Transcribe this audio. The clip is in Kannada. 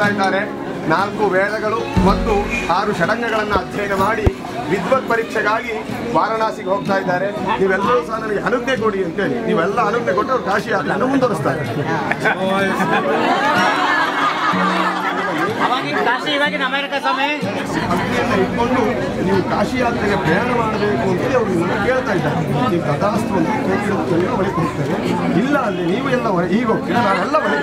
ಹೇಳ್ತಾ ಇದ್ದಾರೆ. ನಾಲ್ಕು ವೇದಗಳು ಮತ್ತು ಆರು ಷಡಂಗಗಳನ್ನು ಅಧ್ಯಯನ ಮಾಡಿ ವಿದ್ವತ್ ಪರೀಕ್ಷೆಗಾಗಿ ವಾರಣಾಸಿಗೆ ಹೋಗ್ತಾ ಇದ್ದಾರೆ. ನೀವೆಲ್ಲರೂ ಸಹ ನನಗೆ ಅನುಜ್ಞೆ ಕೊಡಿ ಅಂತೇಳಿ ನೀವೆಲ್ಲ ಅನುಜ್ಞೆ ಕೊಟ್ಟು ಅವ್ರು ಕಾಶಿ ಯಾತ್ರೆಯನ್ನು ಭಕ್ತಿಯನ್ನು ಇಟ್ಕೊಂಡು ನೀವು ಕಾಶಿ ಯಾತ್ರೆಗೆ ಪ್ರಯಾಣ ಮಾಡಬೇಕು ಅಂತ ಅವರು ನಿಮ್ಮನ್ನು ಕೇಳ್ತಾ ಇದ್ದಾರೆ. ನೀವು ತಥಾಸ್ತು ಅಂತ ಒಳಗೆ ಇಲ್ಲ ಅಂದ್ರೆ ನೀವು ಎಲ್ಲ ಈಗ ಹೋಗ್ತೀರಾ? ನಾವೆಲ್ಲ ಒಳಗೆ